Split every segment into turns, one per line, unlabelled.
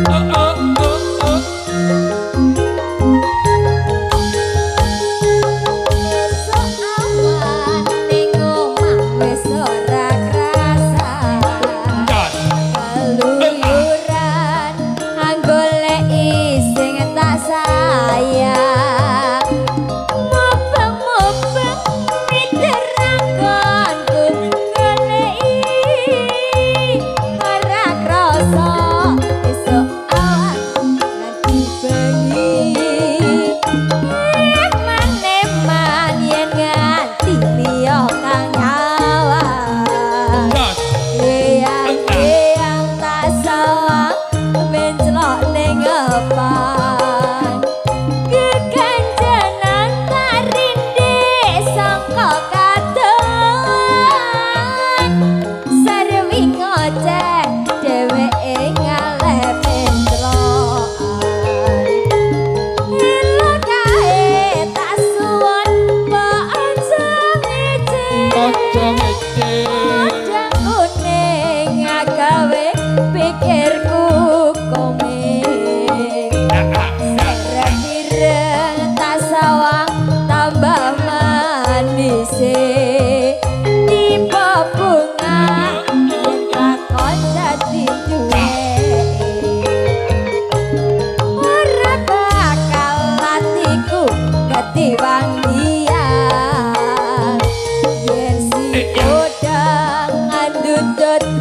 Terima
kasih. apa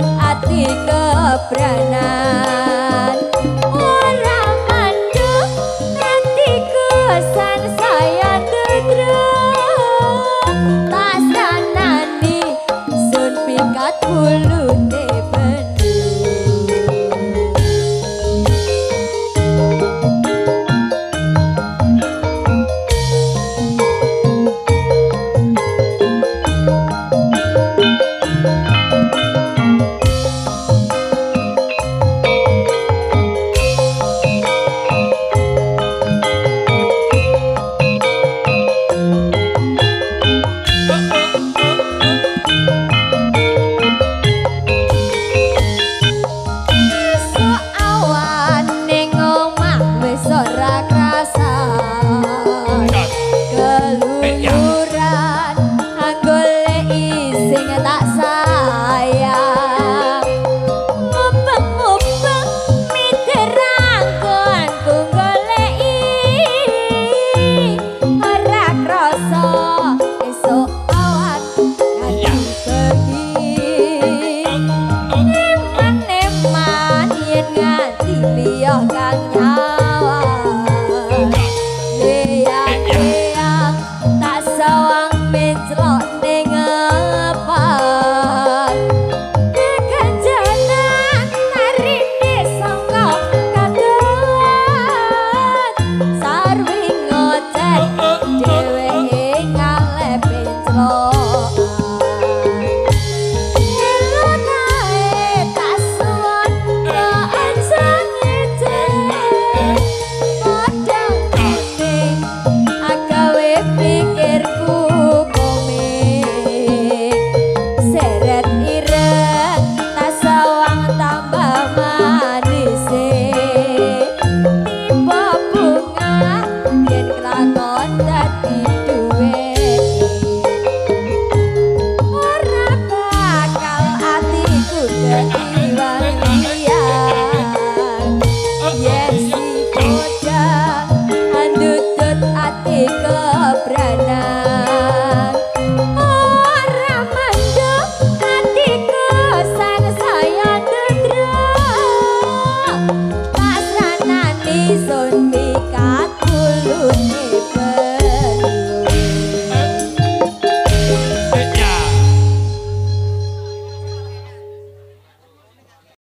ati kepranan